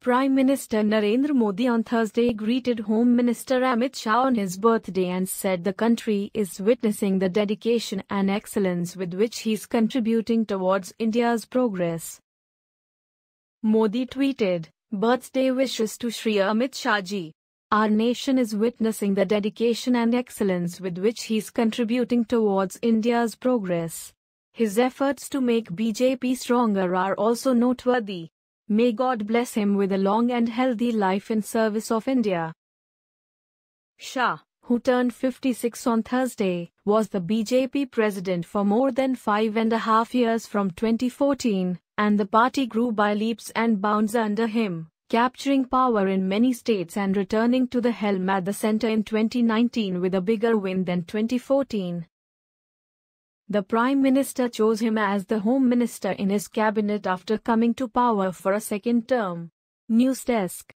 Prime Minister Narendra Modi on Thursday greeted Home Minister Amit Shah on his birthday and said the country is witnessing the dedication and excellence with which he is contributing towards India's progress. Modi tweeted, Birthday wishes to Shri Amit Shah ji. Our nation is witnessing the dedication and excellence with which he is contributing towards India's progress. His efforts to make BJP stronger are also noteworthy. May God bless him with a long and healthy life in service of India. Shah, who turned 56 on Thursday, was the BJP president for more than five and a half years from 2014, and the party grew by leaps and bounds under him, capturing power in many states and returning to the helm at the center in 2019 with a bigger win than 2014. The Prime Minister chose him as the Home Minister in his cabinet after coming to power for a second term. News Desk